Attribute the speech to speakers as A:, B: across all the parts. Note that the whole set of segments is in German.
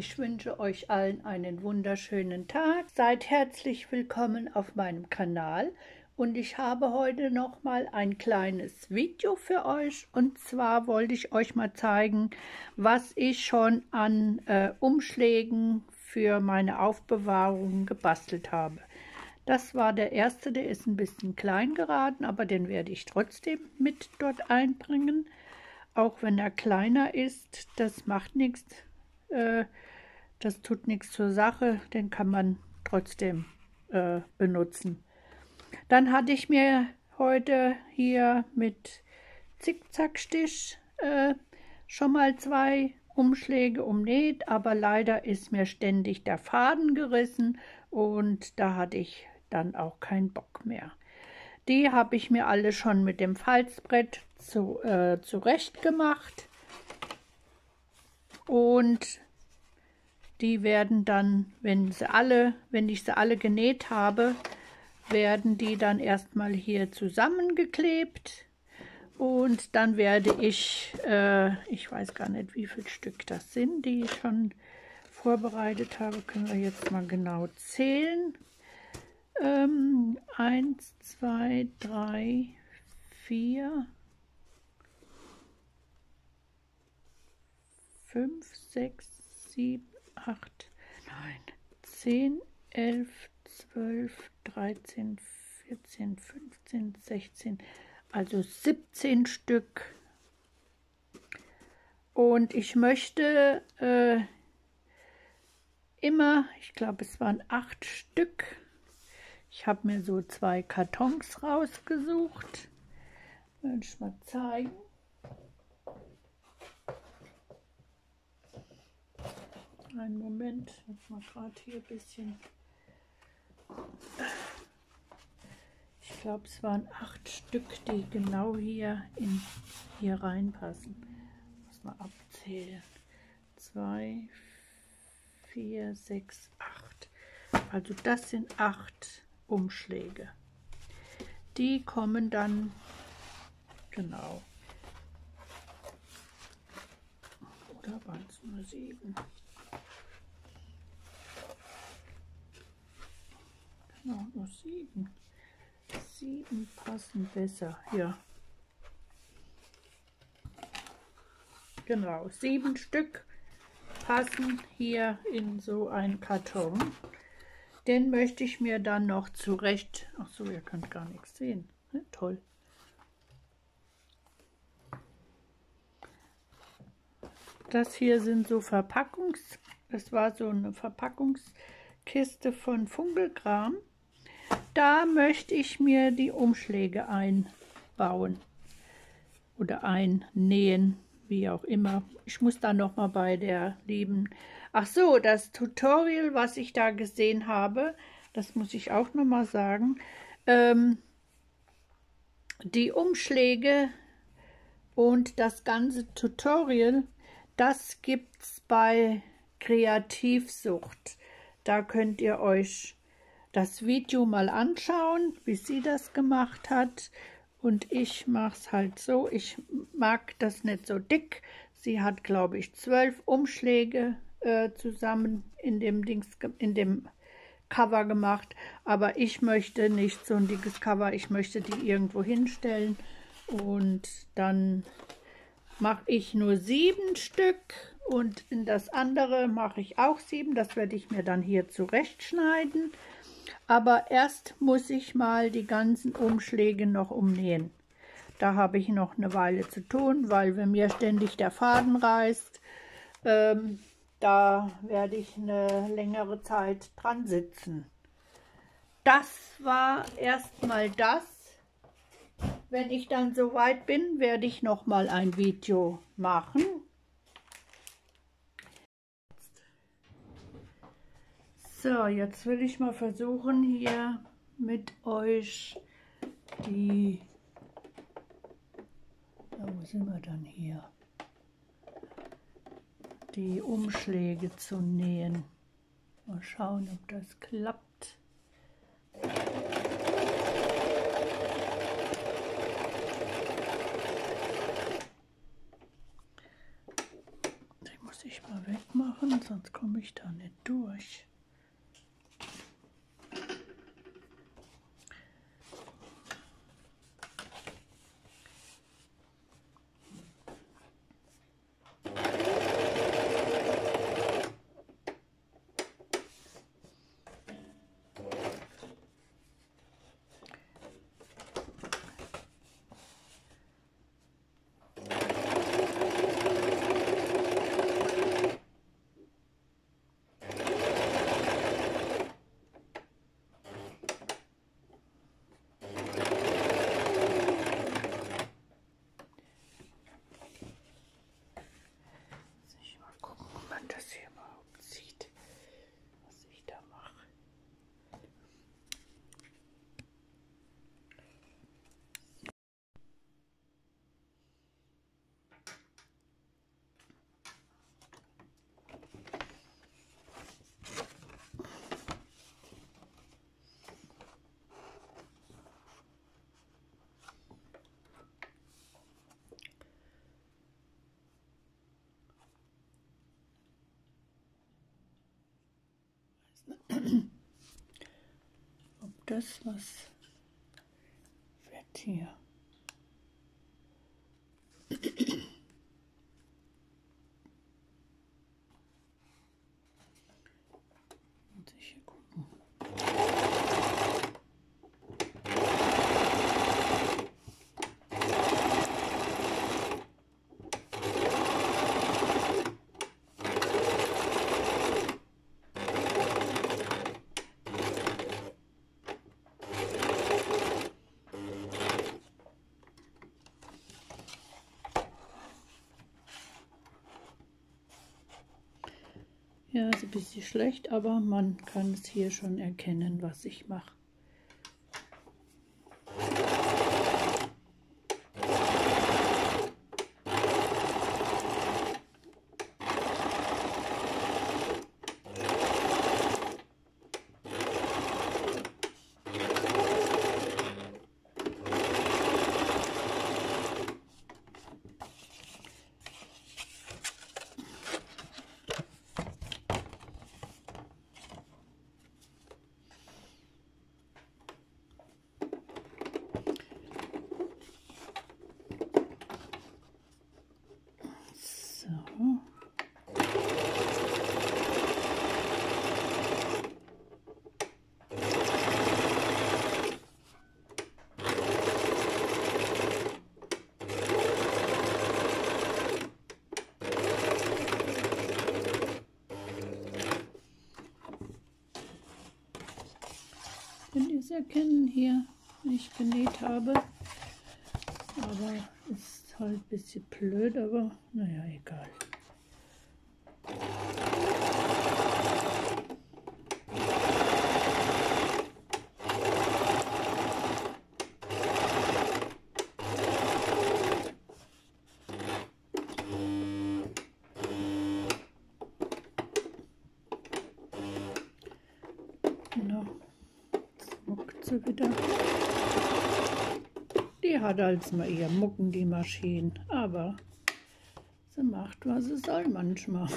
A: ich wünsche euch allen einen wunderschönen Tag. Seid herzlich willkommen auf meinem Kanal und ich habe heute noch mal ein kleines Video für euch und zwar wollte ich euch mal zeigen, was ich schon an äh, Umschlägen für meine Aufbewahrung gebastelt habe. Das war der erste, der ist ein bisschen klein geraten, aber den werde ich trotzdem mit dort einbringen auch wenn er kleiner ist, das macht nichts. Äh, das tut nichts zur Sache, den kann man trotzdem äh, benutzen. Dann hatte ich mir heute hier mit Zickzackstich äh, schon mal zwei Umschläge umnäht, aber leider ist mir ständig der Faden gerissen und da hatte ich dann auch keinen Bock mehr. Die habe ich mir alle schon mit dem Falzbrett zu, äh, zurecht gemacht. Und die werden dann, wenn sie alle, wenn ich sie alle genäht habe, werden die dann erstmal hier zusammengeklebt. Und dann werde ich, äh, ich weiß gar nicht, wie viel Stück das sind, die ich schon vorbereitet habe. Können wir jetzt mal genau zählen. Ähm, eins, zwei, drei, vier, fünf, sechs, sieben, acht, neun, zehn, elf, zwölf, dreizehn, vierzehn, fünfzehn, sechzehn, also 17 Stück. Und ich möchte äh, immer, ich glaube es waren acht Stück, ich habe mir so zwei Kartons rausgesucht. Will ich mal zeigen. Einen Moment, jetzt mal gerade hier ein bisschen. Ich glaube, es waren acht Stück, die genau hier in hier reinpassen. Muss mal abzählen. Zwei, vier, sechs, acht. Also das sind acht Umschläge. Die kommen dann genau. Oder waren es nur sieben? Genau, nur sieben. Sieben passen besser. Ja. Genau, sieben Stück passen hier in so einen Karton. Den möchte ich mir dann noch zurecht... Ach so, ihr könnt gar nichts sehen. Ja, toll. Das hier sind so Verpackungs... Das war so eine Verpackungskiste von Funkelkram. Da möchte ich mir die Umschläge einbauen oder einnähen, wie auch immer. Ich muss dann noch mal bei der lieben Ach so, das Tutorial, was ich da gesehen habe, das muss ich auch noch mal sagen. Ähm, die Umschläge und das ganze Tutorial, das gibt es bei Kreativsucht. Da könnt ihr euch das Video mal anschauen, wie sie das gemacht hat. Und ich mache es halt so, ich mag das nicht so dick. Sie hat, glaube ich, zwölf Umschläge äh, zusammen in dem Dings, in dem Cover gemacht. Aber ich möchte nicht so ein dickes Cover. Ich möchte die irgendwo hinstellen. Und dann mache ich nur sieben Stück. Und in das andere mache ich auch sieben. Das werde ich mir dann hier zurechtschneiden. Aber erst muss ich mal die ganzen Umschläge noch umnähen. Da habe ich noch eine Weile zu tun, weil wenn mir ständig der Faden reißt, ähm, da werde ich eine längere Zeit dran sitzen. Das war erstmal das. Wenn ich dann soweit bin, werde ich noch mal ein Video machen. So, jetzt will ich mal versuchen, hier mit euch die... wo sind wir dann hier? die Umschläge zu nähen. Mal schauen, ob das klappt. Die muss sonst komme ich da nicht durch. Ob das was wird hier. Ja, ist ein bisschen schlecht, aber man kann es hier schon erkennen, was ich mache. Könnt ihr erkennen hier, wenn ich genäht habe. Aber ist halt ein bisschen blöd, aber naja, egal. Wieder. Die hat als mal ihr Mucken, die Maschine. Aber sie macht, was sie soll manchmal.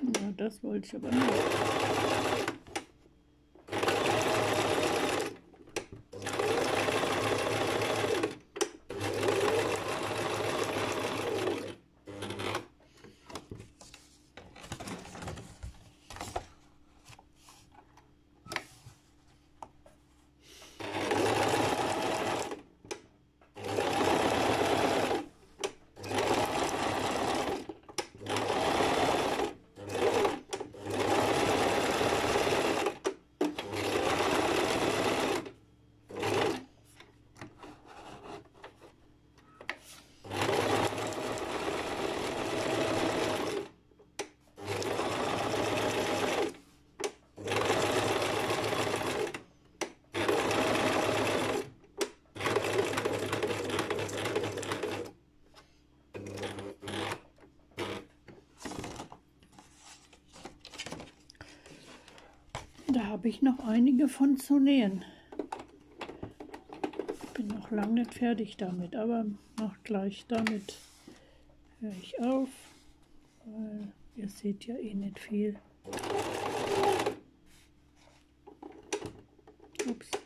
A: ja, das wollte ich aber nicht. Habe ich noch einige von zu nähen. lange nicht fertig damit, aber mach gleich damit höre ich auf, weil ihr seht ja eh nicht viel. Ups.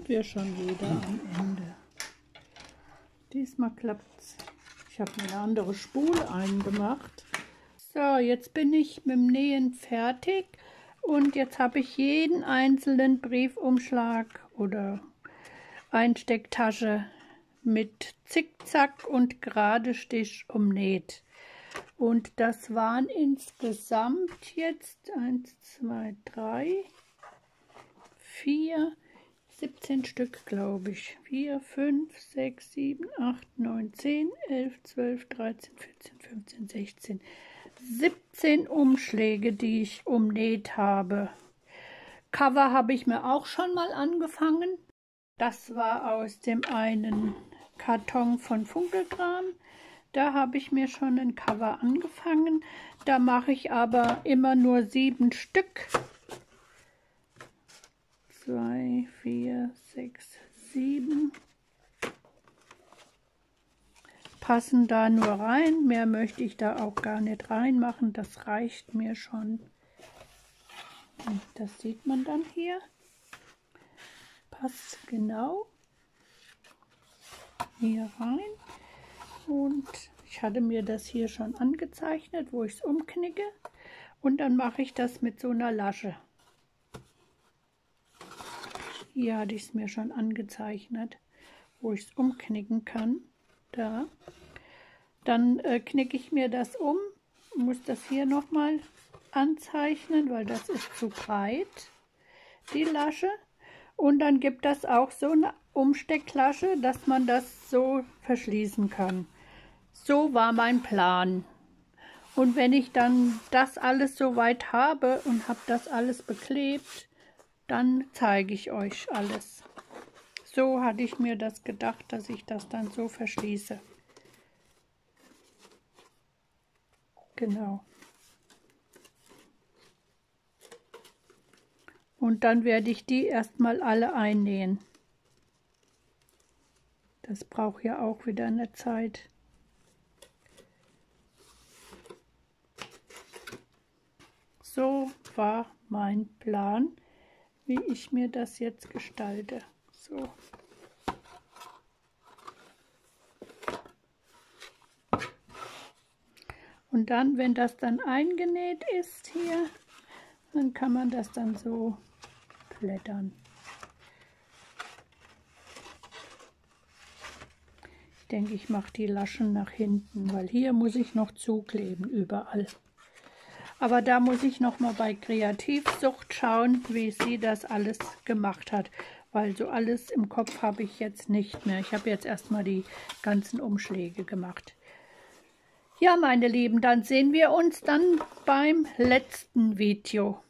A: Sind wir schon wieder am Ende. Diesmal klappt's. Ich habe mir eine andere Spule eingemacht. So, jetzt bin ich mit dem Nähen fertig und jetzt habe ich jeden einzelnen Briefumschlag oder Einstecktasche mit Zickzack und gerade Stich umnäht. Und das waren insgesamt jetzt 1, 2, 3, 4, 17 Stück, glaube ich. 4, 5, 6, 7, 8, 9, 10, 11, 12, 13, 14, 15, 16. 17 Umschläge, die ich umnäht habe. Cover habe ich mir auch schon mal angefangen. Das war aus dem einen Karton von Funkelkram. Da habe ich mir schon ein Cover angefangen. Da mache ich aber immer nur sieben Stück. 2, 4, 6, 7 passen da nur rein. Mehr möchte ich da auch gar nicht reinmachen. Das reicht mir schon. Das sieht man dann hier. Passt genau hier rein. Und ich hatte mir das hier schon angezeichnet, wo ich es umknicke. Und dann mache ich das mit so einer Lasche. Hier hatte ich es mir schon angezeichnet, wo ich es umknicken kann. Da. Dann äh, knicke ich mir das um, muss das hier nochmal anzeichnen, weil das ist zu breit, die Lasche. Und dann gibt das auch so eine Umstecklasche, dass man das so verschließen kann. So war mein Plan. Und wenn ich dann das alles soweit habe und habe das alles beklebt, dann zeige ich euch alles. So hatte ich mir das gedacht, dass ich das dann so verschließe. Genau. Und dann werde ich die erstmal alle einnähen. Das braucht ja auch wieder eine Zeit. So war mein Plan wie ich mir das jetzt gestalte. So. Und dann, wenn das dann eingenäht ist hier, dann kann man das dann so blättern. Ich denke, ich mache die Laschen nach hinten, weil hier muss ich noch zukleben überall. Aber da muss ich noch mal bei Kreativsucht schauen, wie sie das alles gemacht hat. Weil so alles im Kopf habe ich jetzt nicht mehr. Ich habe jetzt erstmal die ganzen Umschläge gemacht. Ja, meine Lieben, dann sehen wir uns dann beim letzten Video.